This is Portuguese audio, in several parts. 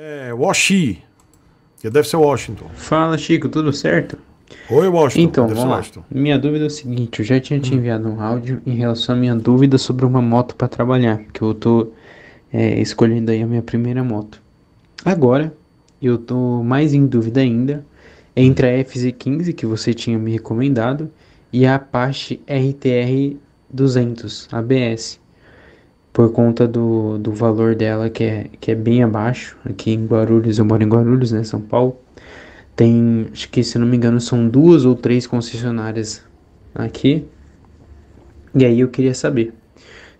É, Washi. Que deve ser Washington. Fala, Chico, tudo certo? Oi, Washington. Então, deve vamos lá. Washington. Minha dúvida é o seguinte, eu já tinha Hum. te enviado um áudio em relação à minha dúvida sobre uma moto para trabalhar, que eu tô é, escolhendo aí a minha primeira moto. Agora, eu tô mais em dúvida ainda entre a FZ15 que você tinha me recomendado e a Apache RTR 200 ABS. Por conta do, do valor dela que é, que é bem abaixo, aqui em Guarulhos, eu moro em Guarulhos, né, São Paulo. Tem, acho que se não me engano, são duas ou três concessionárias aqui. E aí eu queria saber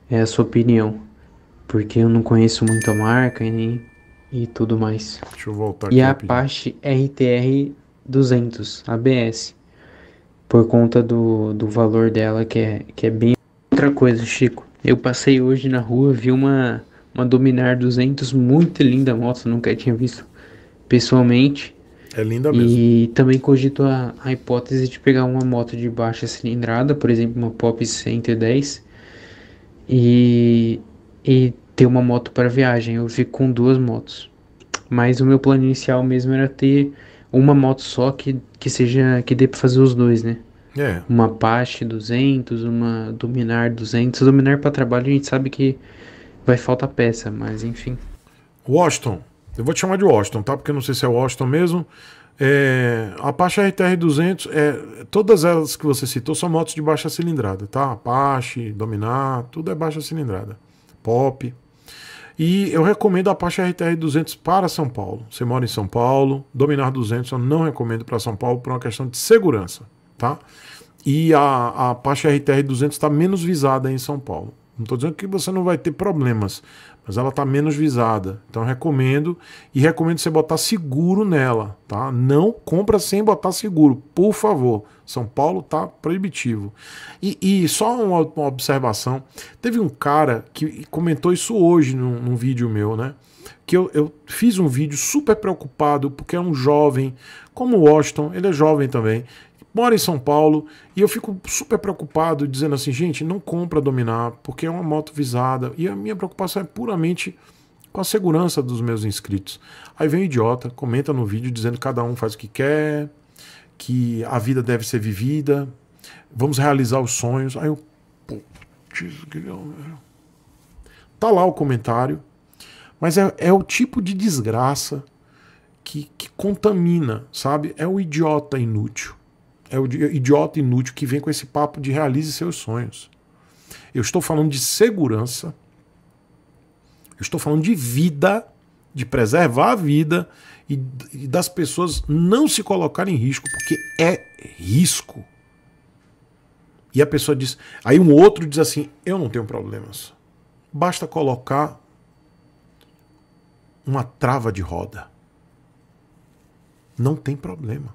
é a sua opinião, porque eu não conheço muito a marca e, nem- e tudo mais. Deixa eu voltar E a. Apache RTR 200 ABS, por conta do, do valor dela que é, que é bem. Outra coisa, Chico, eu passei hoje na rua, vi uma, uma Dominar 200 muito linda moto, nunca tinha visto pessoalmente. É linda mesmo. E também cogito a, a hipótese de pegar uma moto de baixa cilindrada, por exemplo, uma Pop 110, e, e ter uma moto para viagem. Eu fico com duas motos. Mas o meu plano inicial mesmo era ter uma moto só que, que seja que dê para fazer os dois, né? É. Uma Apache 200, uma Dominar 200. Dominar para trabalho a gente sabe que vai faltar peça, mas enfim. Washington. Eu vou te chamar de Washington, tá? Porque eu não sei se é Washington mesmo. É, a Apache RTR 200, é, todas elas que você citou são motos de baixa cilindrada, tá? Apache, Dominar, tudo é baixa cilindrada. Pop. E eu recomendo a Apache RTR 200 para São Paulo. Você mora em São Paulo, Dominar 200 eu não recomendo para São Paulo por uma questão de segurança, tá? E a, a Apache RTR 200 está menos visada em São Paulo. Não estou dizendo que você não vai ter problemas, mas ela está menos visada. Então recomendo e recomendo você botar seguro nela, tá? Não compra sem botar seguro, por favor. São Paulo tá proibitivo. E, e só uma, uma observação: teve um cara que comentou isso hoje num, num vídeo meu, né? Que eu, eu fiz um vídeo super preocupado porque é um jovem, como o Washington, ele é jovem também, mora em São Paulo e eu fico super preocupado dizendo assim, gente, não compra Dominar porque é uma moto visada e a minha preocupação é puramente com a segurança dos meus inscritos. Aí vem o idiota, comenta no vídeo dizendo que cada um faz o que quer, que a vida deve ser vivida, vamos realizar os sonhos. Aí eu, putz, tá lá o comentário, mas é, é o tipo de desgraça que, que contamina, sabe? É o idiota inútil. É o di- idiota inútil que vem com esse papo de realize seus sonhos. Eu estou falando de segurança, eu estou falando de vida, de preservar a vida e, e das pessoas não se colocarem em risco, porque é risco. E a pessoa diz. Aí um outro diz assim: Eu não tenho problemas. Basta colocar uma trava de roda. Não tem problema.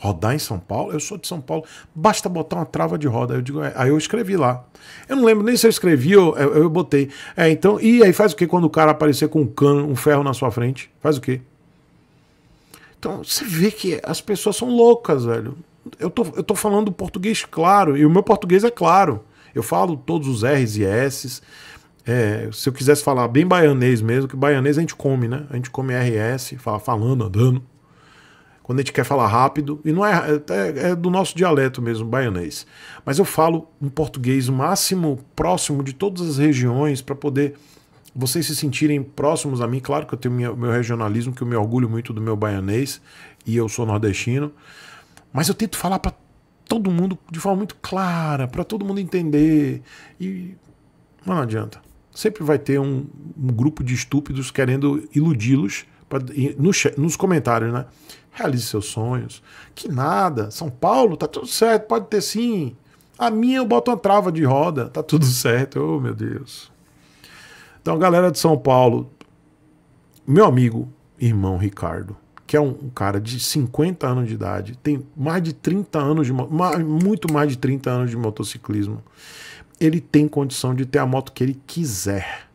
Rodar em São Paulo, eu sou de São Paulo, basta botar uma trava de roda. Aí eu, digo, é, aí eu escrevi lá. Eu não lembro nem se eu escrevi, eu, eu, eu botei. É, então, e aí faz o que quando o cara aparecer com um cano, um ferro na sua frente? Faz o quê? Então você vê que as pessoas são loucas, velho. Eu tô, eu tô falando português claro, e o meu português é claro. Eu falo todos os R's e S's. É, se eu quisesse falar bem baianês mesmo, que baianês a gente come, né? A gente come RS, fala falando, andando. Quando a gente quer falar rápido, e não é, é, é do nosso dialeto mesmo, baianês. Mas eu falo um português o máximo próximo de todas as regiões para poder vocês se sentirem próximos a mim. Claro que eu tenho minha, meu regionalismo, que eu me orgulho muito do meu baianês, e eu sou nordestino. Mas eu tento falar para todo mundo de forma muito clara, para todo mundo entender. E mas não adianta. Sempre vai ter um, um grupo de estúpidos querendo iludi-los nos, nos comentários, né? Realize seus sonhos. Que nada. São Paulo, tá tudo certo, pode ter sim. A minha eu boto uma trava de roda, tá tudo certo. Oh, meu Deus. Então, galera de São Paulo, meu amigo, irmão Ricardo, que é um, um cara de 50 anos de idade, tem mais de 30 anos de mo- ma- muito mais de 30 anos de motociclismo. Ele tem condição de ter a moto que ele quiser.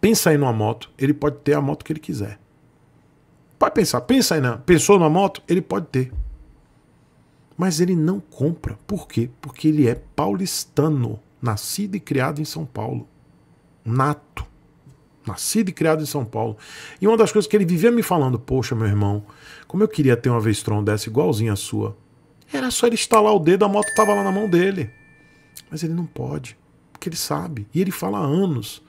Pensa aí numa moto, ele pode ter a moto que ele quiser. Pode pensar, pensa aí na, pensou na moto, ele pode ter. Mas ele não compra. Por quê? Porque ele é paulistano, nascido e criado em São Paulo. Nato. Nascido e criado em São Paulo. E uma das coisas que ele vivia me falando, poxa, meu irmão, como eu queria ter uma Vestron dessa igualzinha a sua. Era só ele instalar o dedo, a moto tava lá na mão dele. Mas ele não pode, porque ele sabe. E ele fala há anos.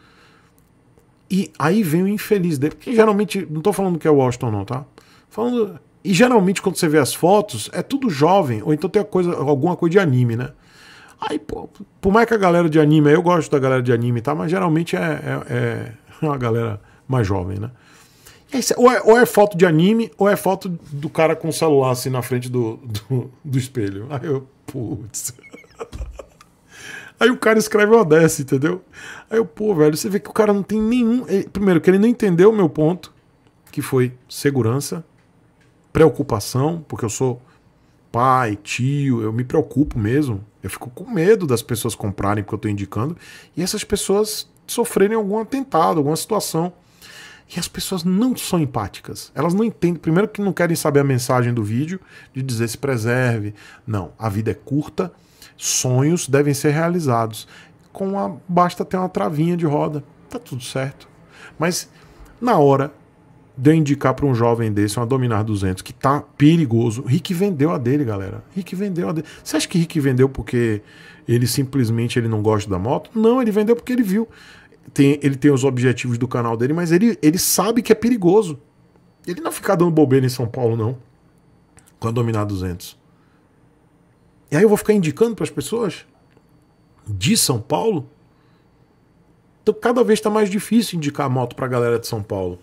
E aí vem o infeliz dele. Porque geralmente, não tô falando que é o Washington, não, tá? Falando. E geralmente, quando você vê as fotos, é tudo jovem, ou então tem coisa, alguma coisa de anime, né? Aí, pô, por mais que a galera de anime, eu gosto da galera de anime, tá? Mas geralmente é, é, é uma galera mais jovem, né? Ou é, ou é, foto de anime, ou é foto do cara com o celular assim na frente do, do, do espelho. Aí eu, putz. Aí o cara escreve uma dessa, entendeu? Aí eu, pô, velho, você vê que o cara não tem nenhum. Primeiro, que ele não entendeu o meu ponto, que foi segurança, preocupação, porque eu sou pai, tio, eu me preocupo mesmo. Eu fico com medo das pessoas comprarem porque eu estou indicando e essas pessoas sofrerem algum atentado, alguma situação. E as pessoas não são empáticas. Elas não entendem. Primeiro, que não querem saber a mensagem do vídeo, de dizer se preserve. Não, a vida é curta, sonhos devem ser realizados. Com a, basta ter uma travinha de roda. Tá tudo certo. Mas na hora de eu indicar para um jovem desse uma Dominar 200 que tá perigoso. Rick vendeu a dele, galera. Rick vendeu a dele. Você acha que Rick vendeu porque ele simplesmente ele não gosta da moto? Não, ele vendeu porque ele viu. Tem, ele tem os objetivos do canal dele, mas ele, ele sabe que é perigoso. Ele não fica dando bobeira em São Paulo, não. Com a Dominar 200. E aí eu vou ficar indicando para as pessoas de São Paulo. Então cada vez está mais difícil indicar moto para a galera de São Paulo.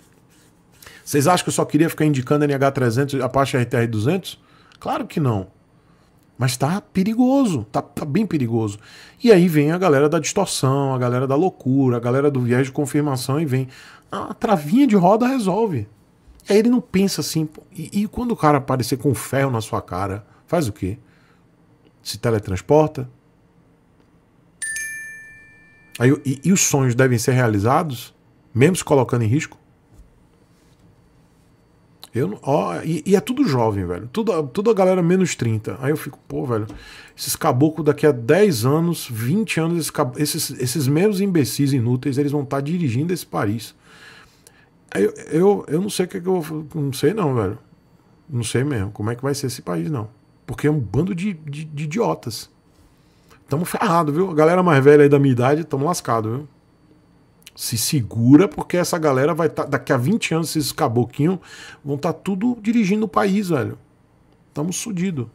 Vocês acham que eu só queria ficar indicando NH300 Apache RTR 200? Claro que não. Mas tá perigoso, tá, tá, bem perigoso. E aí vem a galera da distorção, a galera da loucura, a galera do viés de confirmação e vem. A travinha de roda resolve. E aí ele não pensa assim. E, e quando o cara aparecer com ferro na sua cara, faz o quê? Se teletransporta? Aí, e, e os sonhos devem ser realizados, mesmo se colocando em risco? Eu, ó, e, e, é tudo jovem, velho. Tudo, tudo a galera menos 30. Aí eu fico, pô, velho, esses caboclos daqui a 10 anos, 20 anos, esses, esses meros imbecis inúteis, eles vão estar tá dirigindo esse. Aí eu, eu, eu não sei o que, é que eu vou. Não sei não, velho. Não sei mesmo como é que vai ser esse país, não. Porque é um bando de, de, de idiotas. Tamo ferrado, viu? A galera mais velha aí da minha idade, tamo lascado, viu? Se segura, porque essa galera vai estar. Tá, daqui a 20 anos, esses caboquinhos vão estar tá tudo dirigindo o país, velho. Tamo fudido.